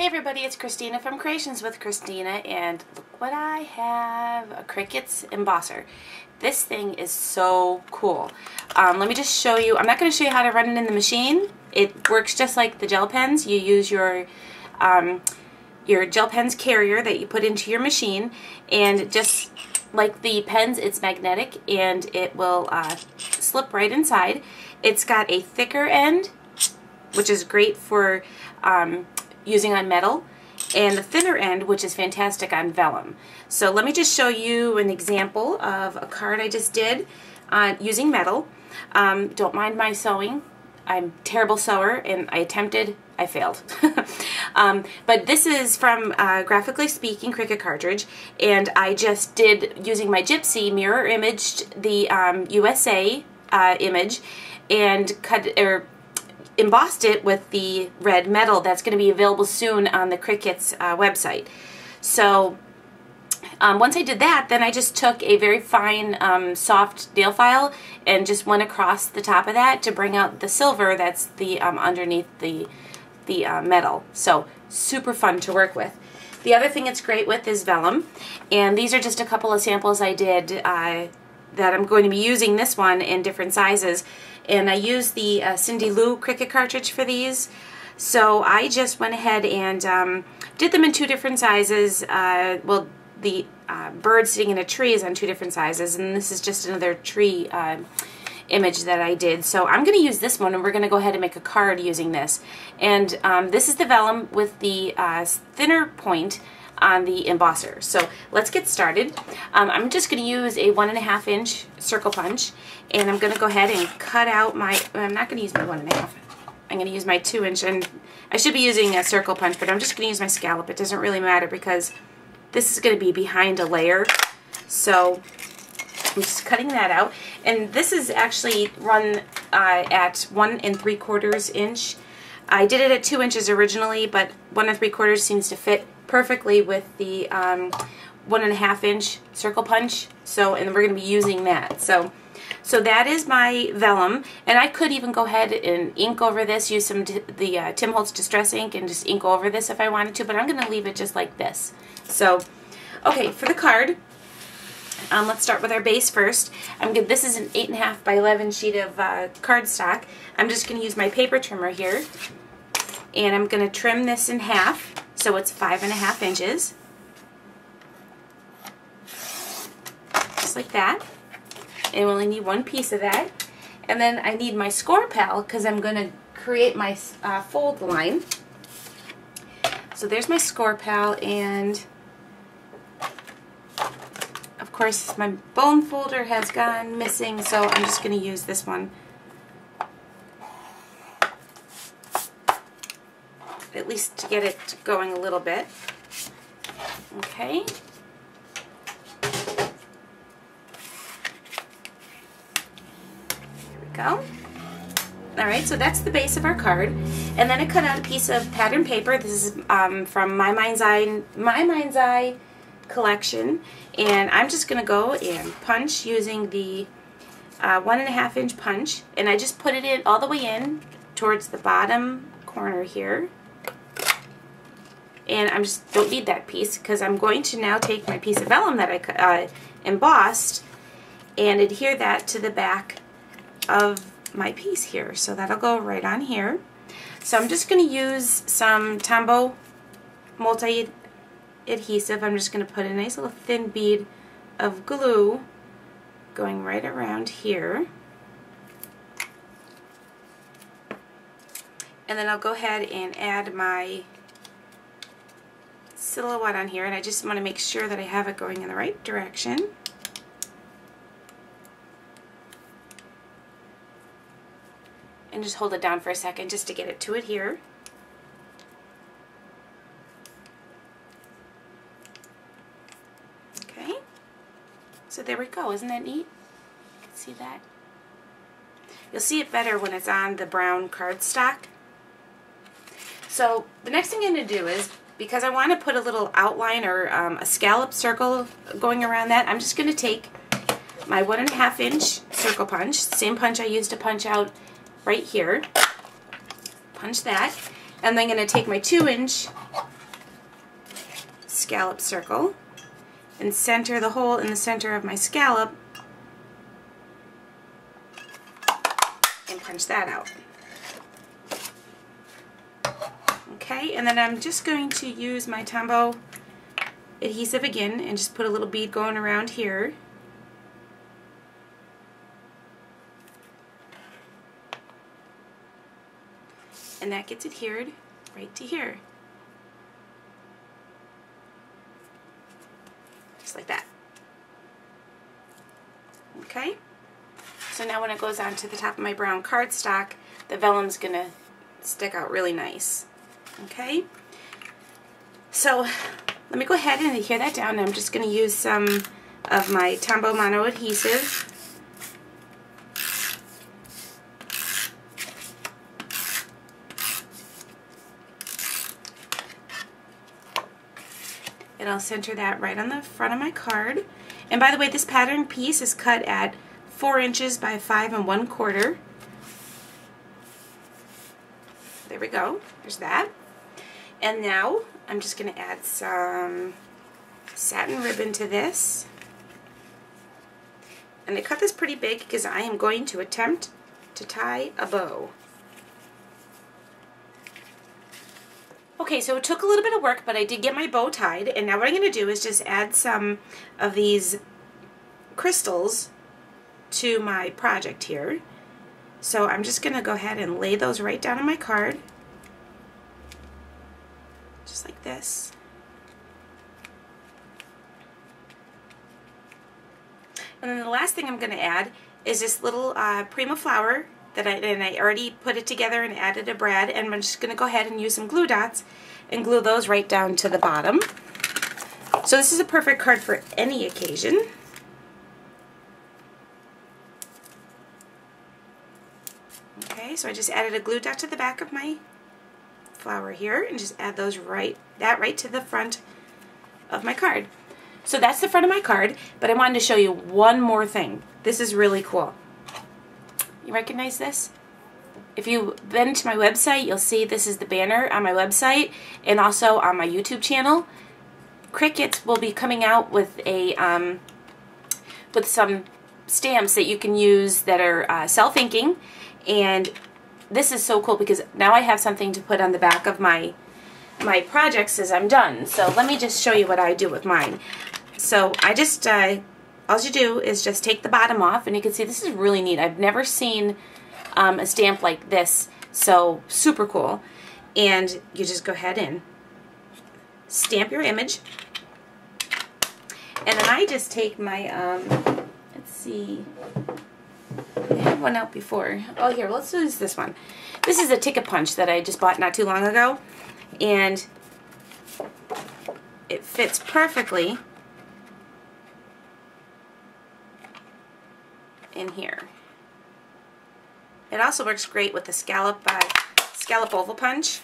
Hey everybody, it's Christina from Creations with Christina and look what I have, a Cricuts embosser. This thing is so cool. Um, let me just show you, I'm not going to show you how to run it in the machine. It works just like the gel pens. You use your um, your gel pens carrier that you put into your machine and just like the pens, it's magnetic and it will uh, slip right inside. It's got a thicker end, which is great for um, using on metal and the thinner end which is fantastic on vellum. So let me just show you an example of a card I just did on using metal. Um, don't mind my sewing. I'm terrible sewer and I attempted, I failed. um, but this is from uh, Graphically Speaking Cricut cartridge and I just did using my Gypsy mirror imaged the um, USA uh, image and cut or embossed it with the red metal that's going to be available soon on the Cricuts uh, website. So um, once I did that, then I just took a very fine um, soft nail file and just went across the top of that to bring out the silver that's the um, underneath the, the uh, metal. So super fun to work with. The other thing it's great with is vellum, and these are just a couple of samples I did uh, that I'm going to be using this one in different sizes and I used the uh, Cindy Loo Cricut cartridge for these. So I just went ahead and um, did them in two different sizes. Uh, well, the uh, bird sitting in a tree is on two different sizes, and this is just another tree uh, image that I did. So I'm going to use this one, and we're going to go ahead and make a card using this. And um, this is the vellum with the uh, thinner point on the embosser. So let's get started. Um, I'm just going to use a one and a half inch circle punch and I'm going to go ahead and cut out my, I'm not going to use my one and a half. I'm going to use my two inch and I should be using a circle punch but I'm just going to use my scallop. It doesn't really matter because this is going to be behind a layer. So I'm just cutting that out. And this is actually run uh, at one and three quarters inch. I did it at two inches originally, but one and three quarters seems to fit perfectly with the um, one and a half inch circle punch. So, and we're going to be using that. So, so that is my vellum, and I could even go ahead and ink over this, use some the uh, Tim Holtz Distress ink and just ink over this if I wanted to, but I'm going to leave it just like this. So, okay, for the card, um, let's start with our base first. I'm good. This is an 8.5 by 11 sheet of uh, cardstock. I'm just going to use my paper trimmer here, and I'm going to trim this in half. So it's five and a half inches. Just like that. And we only need one piece of that. And then I need my Scor-Pal because I'm going to create my uh, fold line. So there's my Scor-Pal and of course my bone folder has gone missing so I'm just going to use this one least to get it going a little bit. Okay. Here we go. Alright, so that's the base of our card. And then I cut out a piece of pattern paper. This is um, from My Mind's Eye, My Mind's Eye collection. And I'm just going to go and punch using the uh, one and a half inch punch. And I just put it in all the way in towards the bottom corner here and I just don't need that piece because I'm going to now take my piece of vellum that I uh, embossed and adhere that to the back of my piece here. So that'll go right on here. So I'm just going to use some Tombow multi-adhesive. I'm just going to put a nice little thin bead of glue going right around here. And then I'll go ahead and add my silhouette on here and I just want to make sure that I have it going in the right direction. And just hold it down for a second just to get it to adhere. Okay, so there we go. Isn't that neat? See that? You'll see it better when it's on the brown cardstock. So the next thing I'm going to do is because I want to put a little outline or um, a scallop circle going around that, I'm just going to take my one and a half inch circle punch, same punch I used to punch out right here, punch that, and then I'm going to take my two inch scallop circle and center the hole in the center of my scallop and punch that out. Okay, and then I'm just going to use my Tombow adhesive again and just put a little bead going around here. And that gets adhered right to here. Just like that. Okay? So now when it goes onto the top of my brown cardstock, the vellum's going to stick out really nice. Okay? So let me go ahead and adhere that down. I'm just going to use some of my Tombow Mono adhesive. And I'll center that right on the front of my card. And by the way, this pattern piece is cut at 4 inches by 5 and 1 quarter. There we go. There's that. And now I'm just going to add some satin ribbon to this. And I cut this pretty big because I am going to attempt to tie a bow. Okay, so it took a little bit of work, but I did get my bow tied. And now what I'm going to do is just add some of these crystals to my project here. So I'm just going to go ahead and lay those right down on my card. Just like this. And then the last thing I'm going to add is this little uh, Prima flower that I, and I already put it together and added a brad and I'm just going to go ahead and use some glue dots and glue those right down to the bottom. So this is a perfect card for any occasion. Okay, so I just added a glue dot to the back of my flower here and just add those right, that right to the front of my card. So that's the front of my card, but I wanted to show you one more thing. This is really cool. You recognize this? If you've been to my website, you'll see this is the banner on my website and also on my YouTube channel. Cricuts will be coming out with a um, with some stamps that you can use that are uh, self-inking and this is so cool because now I have something to put on the back of my my projects as I'm done. So let me just show you what I do with mine. So I just, uh, all you do is just take the bottom off and you can see this is really neat. I've never seen um, a stamp like this, so super cool. And you just go ahead and stamp your image. And then I just take my, um, let's see, one out before. Oh, here, let's use this one. This is a ticket punch that I just bought not too long ago. And it fits perfectly in here. It also works great with the scallop uh, scallop oval punch.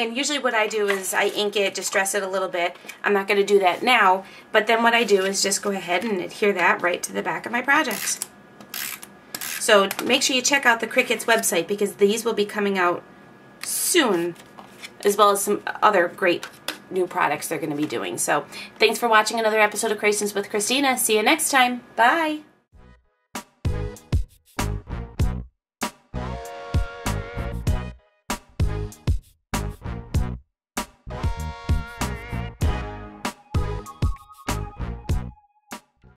And usually what I do is I ink it, distress it a little bit. I'm not going to do that now, but then what I do is just go ahead and adhere that right to the back of my projects. So make sure you check out the Cricuts website because these will be coming out soon, as well as some other great new products they're going to be doing. So thanks for watching another episode of Creations with Christina. See you next time. Bye.